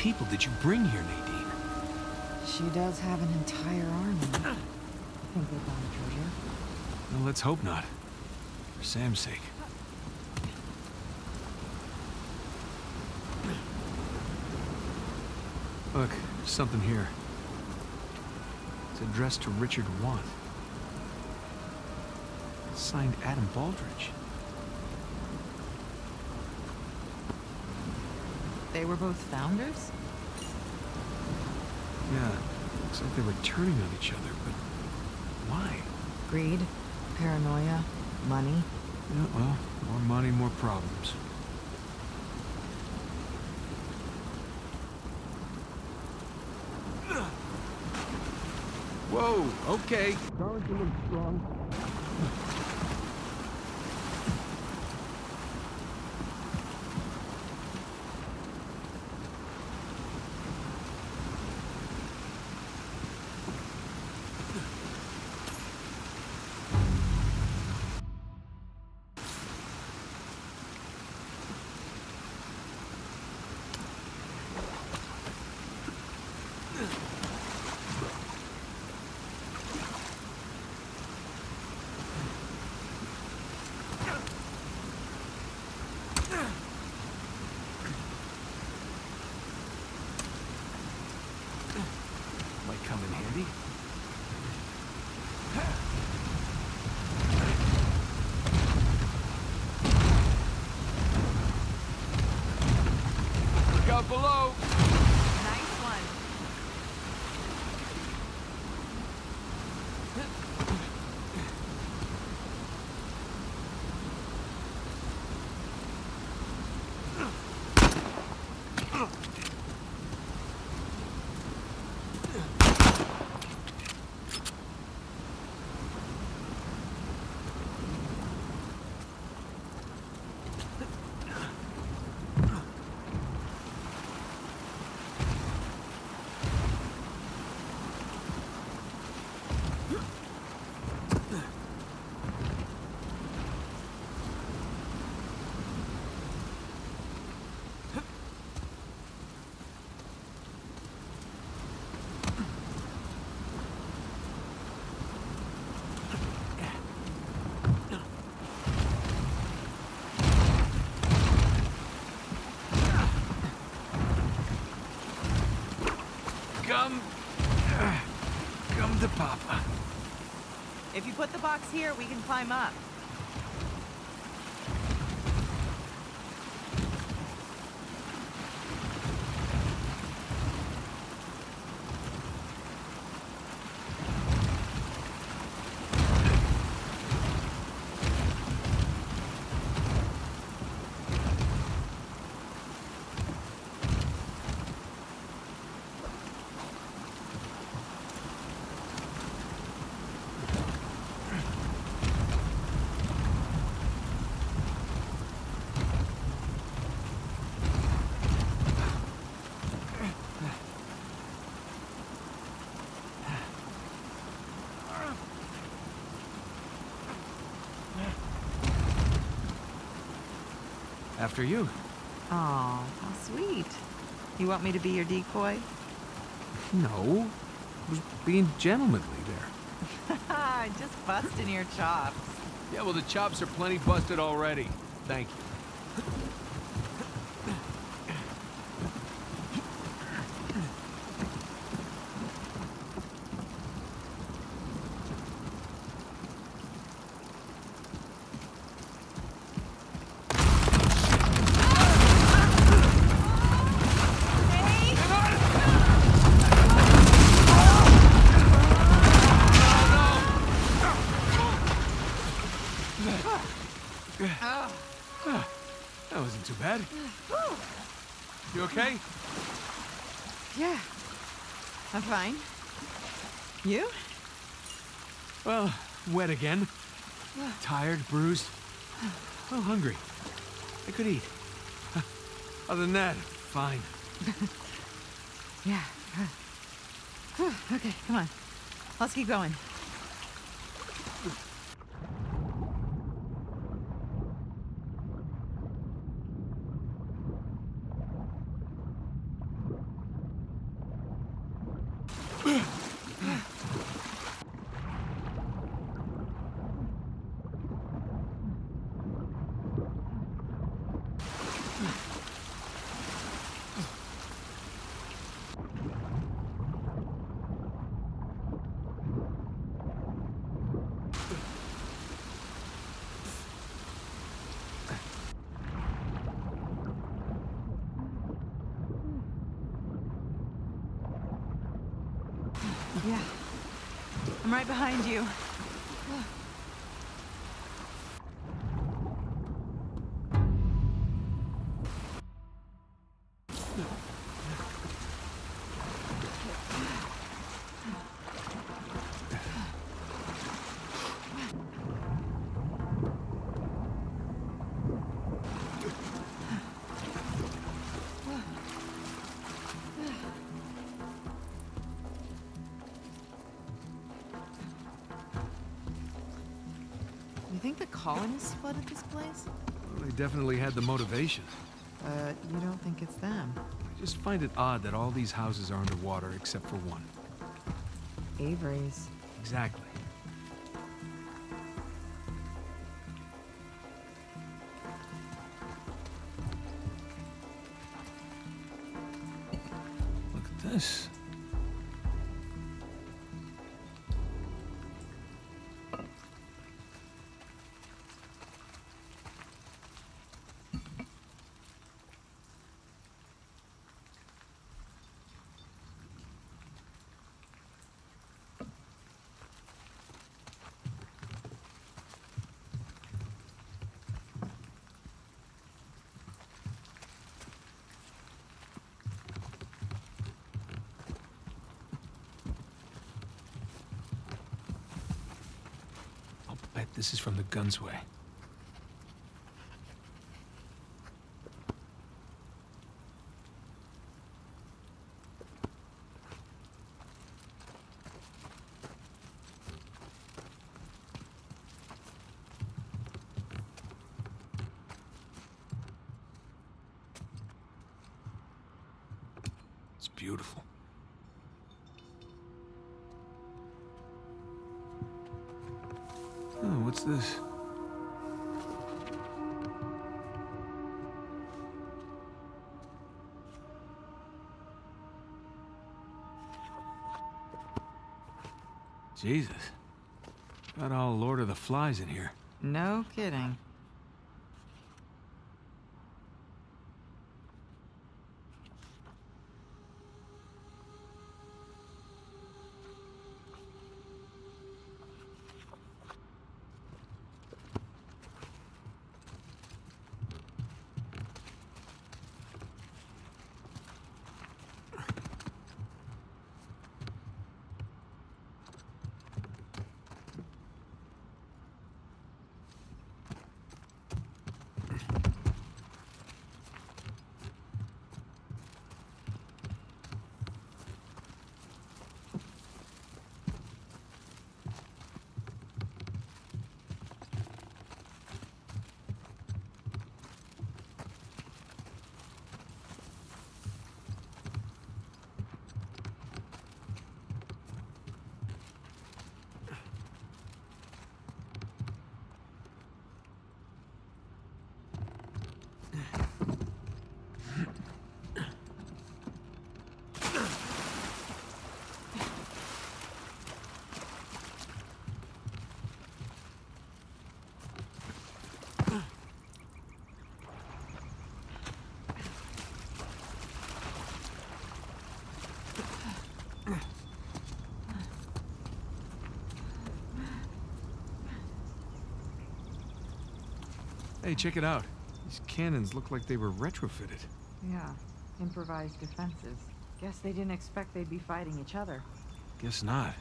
people did you bring here, Nadine? She does have an entire army. I think they found treasure. Well, let's hope not. For Sam's sake. Look, something here. It's addressed to Richard Want. It's signed Adam Baldridge. They were both founders? Yeah, looks like they were turning on each other, but why? Greed, paranoia, money. Yeah, well, more money, more problems. Whoa, okay. Darlington looks strong. Papa. If you put the box here, we can climb up. After you. Oh, how sweet. You want me to be your decoy? No. I was being gentlemanly there. Just busting your chops. Yeah, well, the chops are plenty busted already. Thank you. That wasn't too bad. You okay? Yeah. I'm fine. You? Well, wet again. Tired, bruised. Well, hungry. I could eat. Other than that, fine. Yeah. okay, come on. Let's keep going. Yeah. Right behind you. Colonists flooded this place? Well, they definitely had the motivation. But you don't think it's them. I just find it odd that all these houses are underwater except for one. Avery's. Exactly. Gunsway. It's beautiful. What's this? Jesus. Got all Lord of the Flies in here. No kidding. Hey, check it out. These cannons look like they were retrofitted. Yeah. Improvised defenses. Guess they didn't expect they'd be fighting each other. Guess not.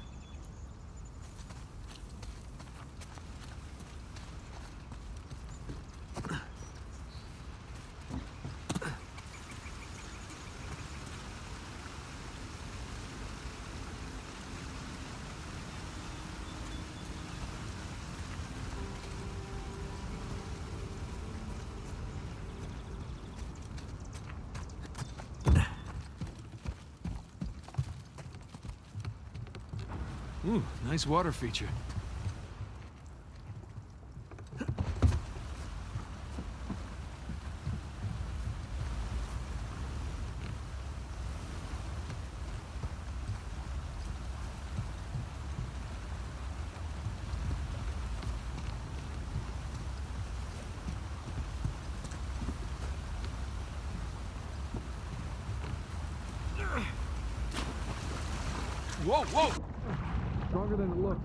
Ooh, nice water feature. Whoa, whoa! Stronger than it looks.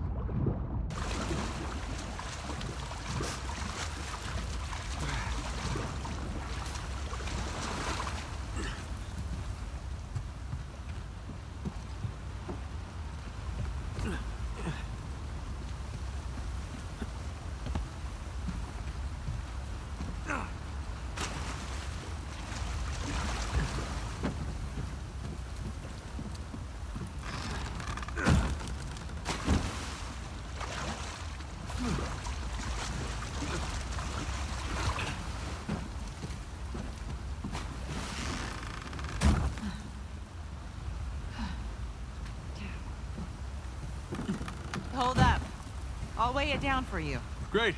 Hold up. I'll weigh it down for you. Great.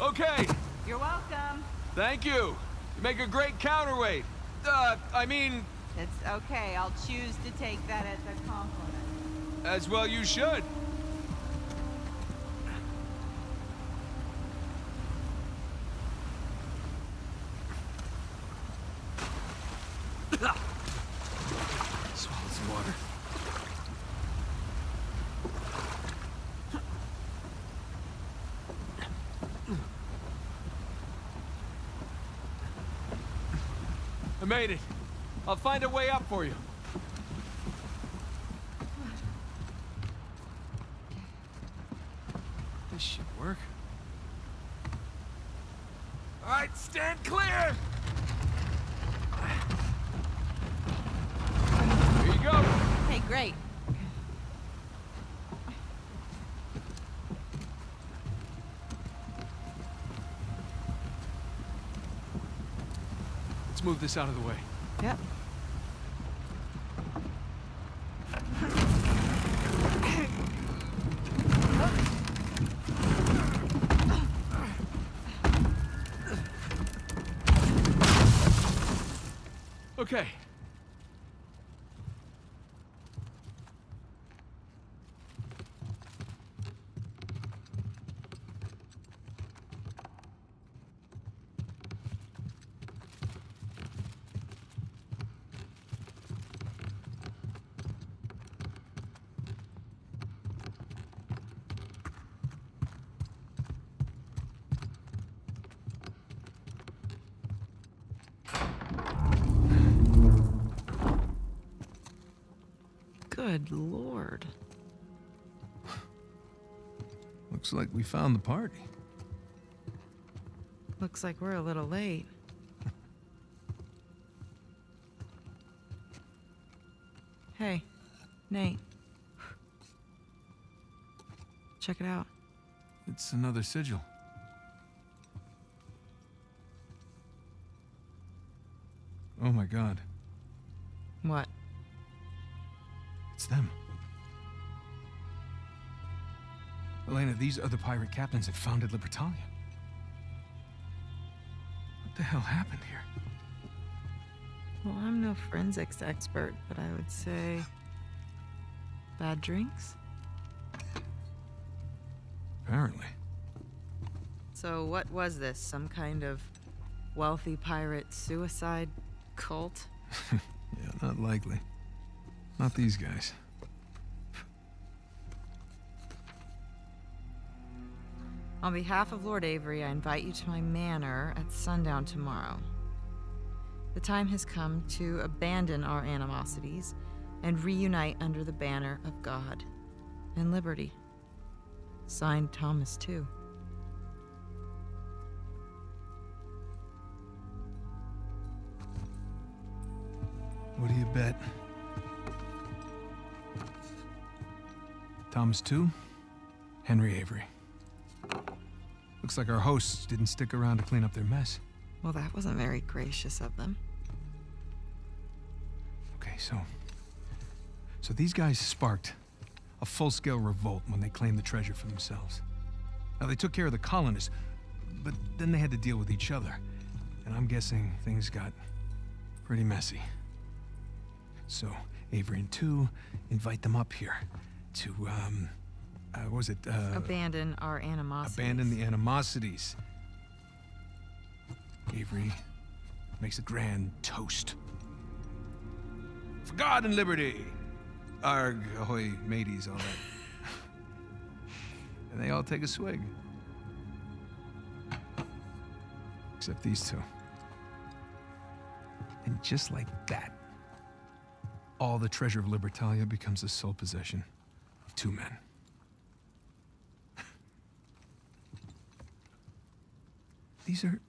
Okay, You're welcome. thank you. You make a great counterweight. Uh, I mean, It's okay. I'll choose to take that as a compliment. as well you should. Swallow some water. I made it. I'll find a way up for you. This should work. All right, stand clear. Here you go. Hey, great. Let's move this out of the way. Yep. Okay. Good lord. Looks like we found the party. Looks like we're a little late. hey, Nate. Check it out. It's another sigil. Oh my god. What? Elena, these the pirate captains that founded Libertalia. What the hell happened here? Well, I'm no forensics expert, but I would say. Bad drinks? Apparently. So, what was this? Some kind of wealthy pirate suicide cult? Yeah, not likely. Not these guys. On behalf of Lord Avery, I invite you to my manor at sundown tomorrow. The time has come to abandon our animosities and reunite under the banner of God and liberty. Signed Thomas, Tew. What do you bet? Thomas Tew, Henry Avery. Looks like our hosts didn't stick around to clean up their mess. Well, that wasn't very gracious of them. Okay, so. So these guys sparked a full scale revolt when they claimed the treasure for themselves. Now, they took care of the colonists, but then they had to deal with each other. And I'm guessing things got pretty messy. So, Avery and Tew invite them up here to, um, uh, what was it? Uh, Abandon our animosity. abandon the animosities. Avery makes a grand toast. For God and liberty! Arg, ahoy, mateys, all that. and they all take a swig. Except these two. And just like that, all the treasure of Libertalia becomes the sole possession of two men. These are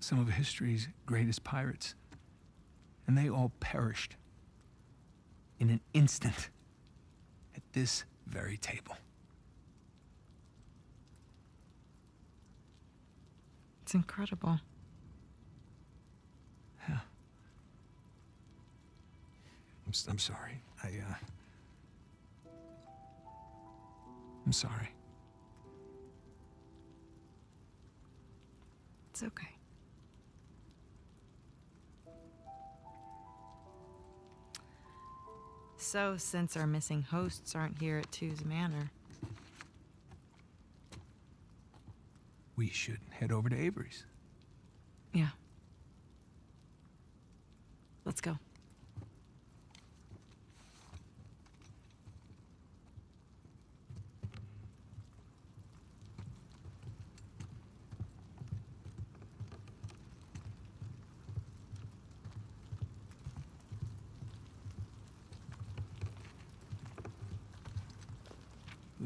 some of history's greatest pirates. And they all perished in an instant at this very table. It's incredible. Yeah. I'm, I'm sorry. I, uh. I'm sorry. It's okay. So, since our missing hosts aren't here at Tew's Manor, We should head over to Avery's. yeah. Let's go.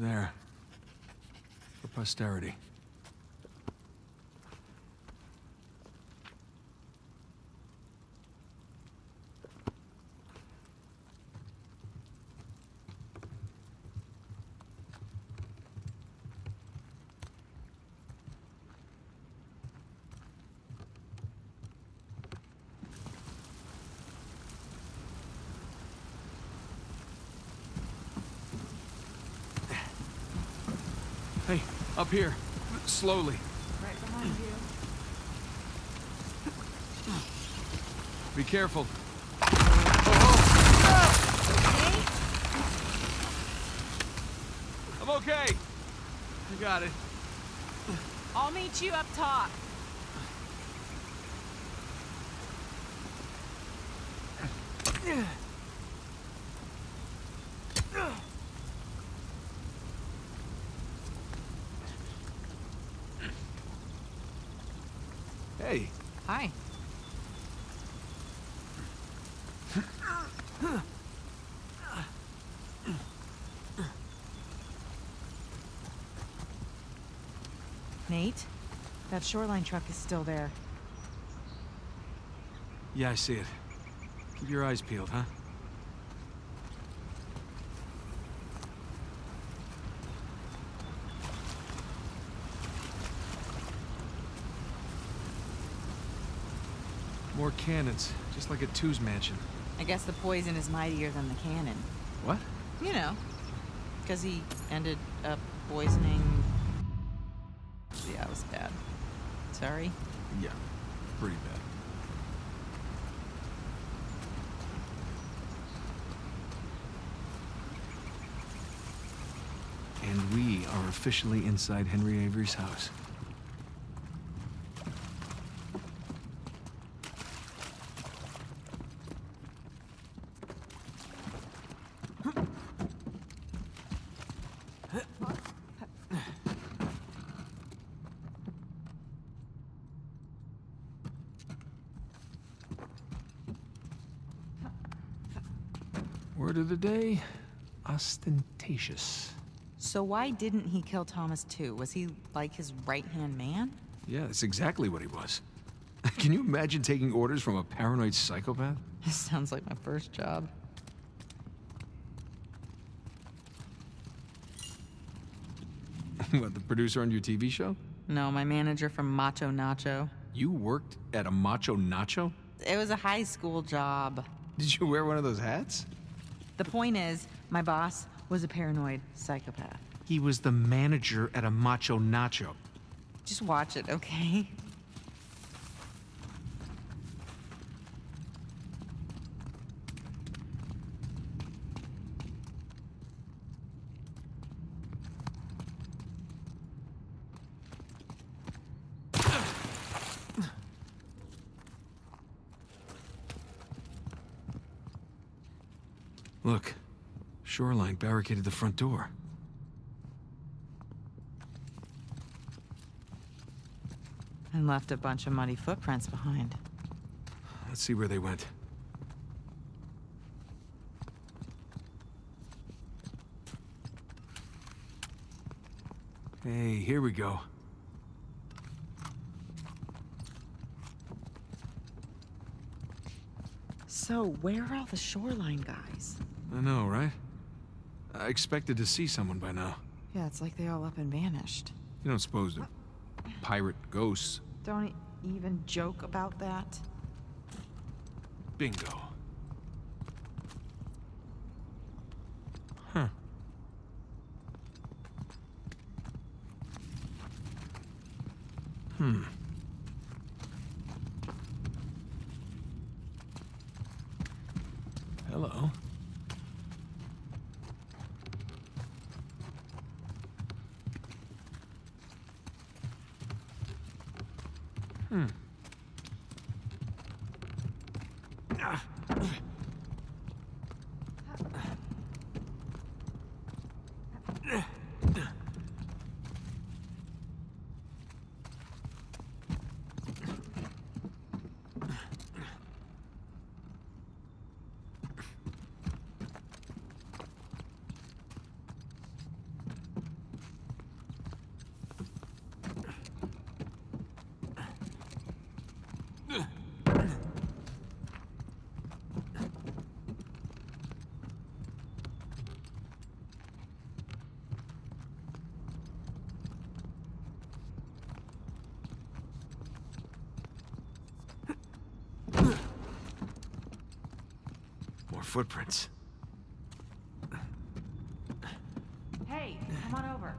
There. For posterity. Hey, up here. Slowly. Right behind you. Be careful. I'm okay. I got it. I'll meet you up top. Hey, Nate, that shoreline truck is still there. yeah, I see it. Keep your eyes peeled, huh? More cannons, just like at Tew's mansion. I guess the poison is mightier than the cannon. What? You know, because he ended up poisoning. Yeah, it was bad. Sorry. Yeah, pretty bad. And we are officially inside Henry Avery's house. Word of the day ostentatious. So why didn't he kill Thomas Tew? Was he like his right hand man? Yeah, that's exactly what he was. Can you imagine taking orders from a paranoid psychopath? This sounds like my first job. what, the producer on your TV show? No, my manager from Macho Nacho. You worked at a Macho Nacho? It was a high school job. Did you wear one of those hats? The point is, my boss was a paranoid psychopath. He was the manager at a Macho Nacho. Just watch it, okay? Look, Shoreline barricaded the front door. And left a bunch of muddy footprints behind. Let's see where they went. Hey, here we go. So, where are all the shoreline guys? I know, right? I expected to see someone by now. Yeah, it's like they all up and vanished. You don't suppose they're pirate ghosts? Don't even joke about that. Bingo. Ugh. Footprints. Hey, come on over.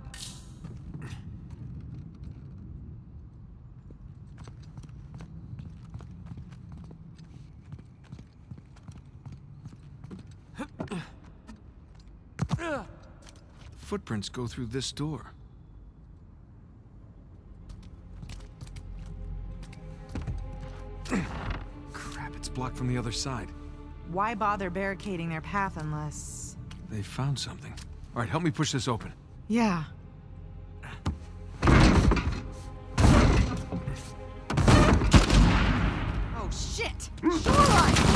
Footprints go through this door. Crap, it's blocked from the other side. Why bother barricading their path unless. They found something. All right, help me push this open. Yeah. Oh, shit! Shoreline!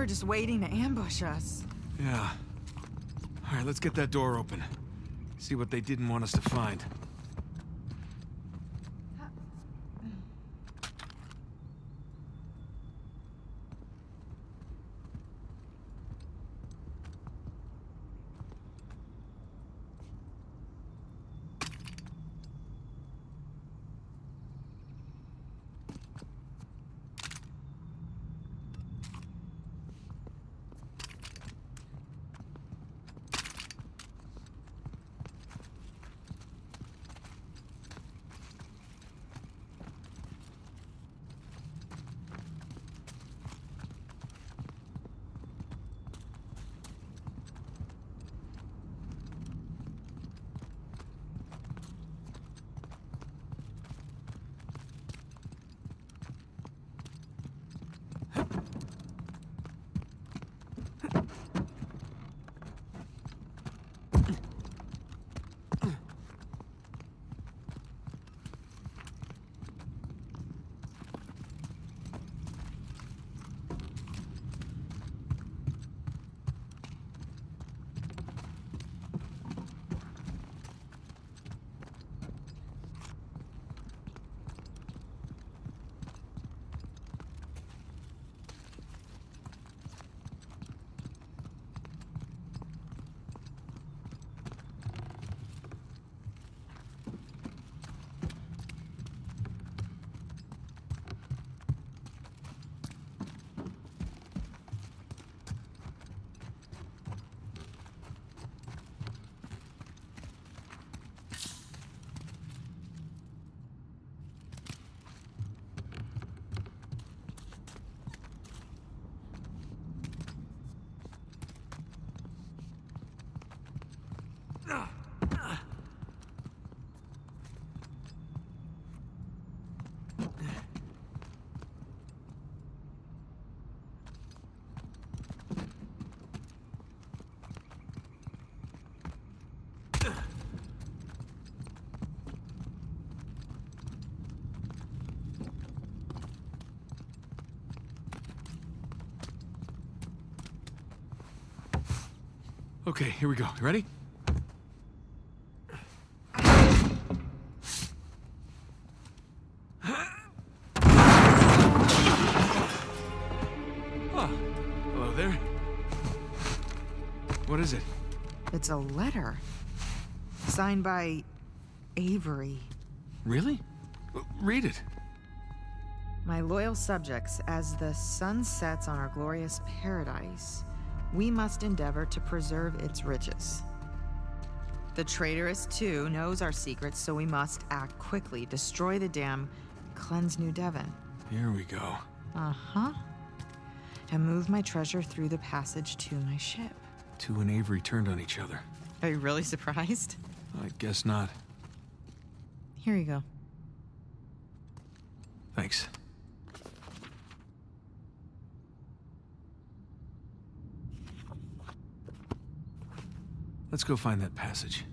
Were just waiting to ambush us. Yeah. Alright, let's get that door open. See what they didn't want us to find. Okay, here we go. You ready? Oh, hello there. What is it? It's a letter. Signed by Avery. Really? Read it. My loyal subjects, as the sun sets on our glorious paradise, we must endeavor to preserve its riches. The traitorous, Tew, knows our secrets, so we must act quickly, destroy the dam, cleanse New Devon. Here we go. Uh huh. And move my treasure through the passage to my ship. Tew and Avery turned on each other. Are you really surprised? I guess not. Here you go. Thanks. Let's go find that passage.